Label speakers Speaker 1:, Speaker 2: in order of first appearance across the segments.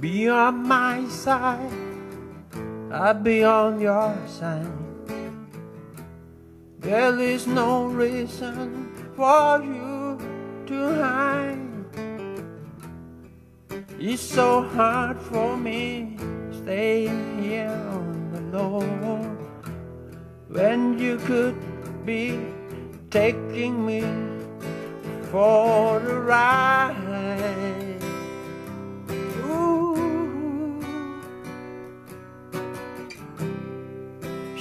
Speaker 1: be on my side, I'll be on your side. There is no reason for you to hide. It's so hard for me staying here on the alone when you could be taking me for a ride.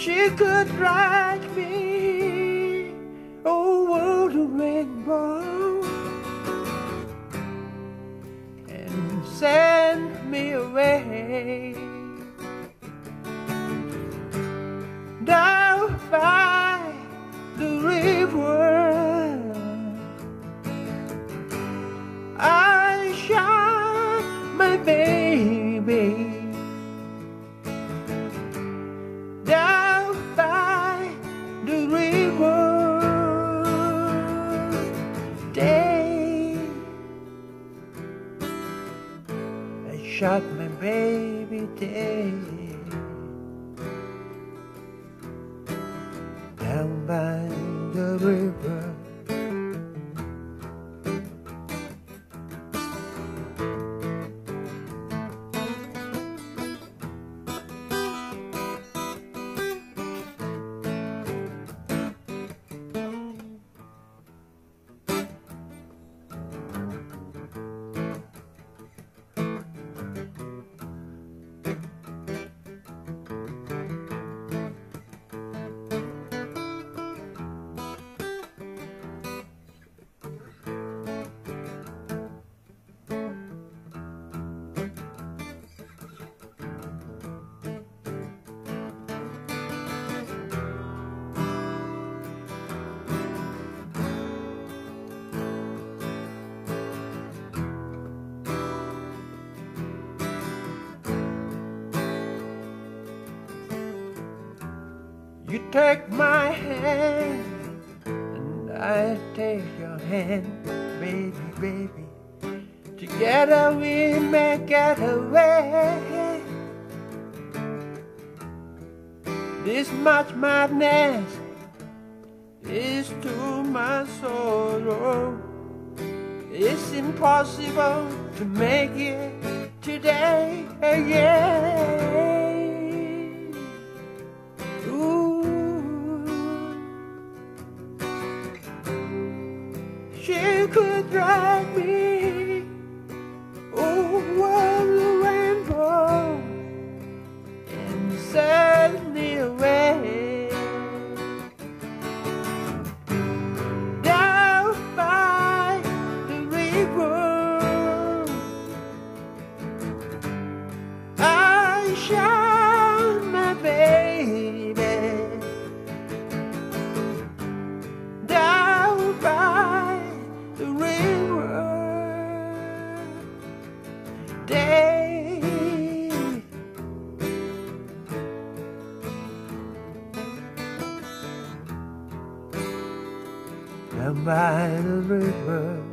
Speaker 1: She could drag me over the rainbow and send me away shot my baby day You take my hand and I take your hand, baby, baby. Together we make it away. This much madness is too much sorrow. It's impossible to make it today again. Could drag me Down by the river.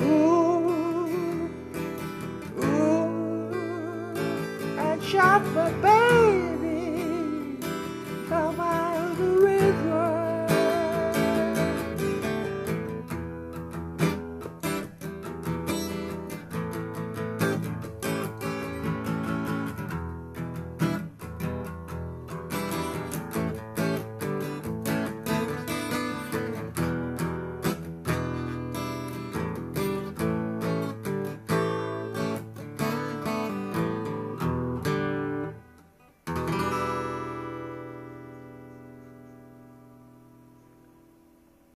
Speaker 1: Ooh, ooh, shot my baby.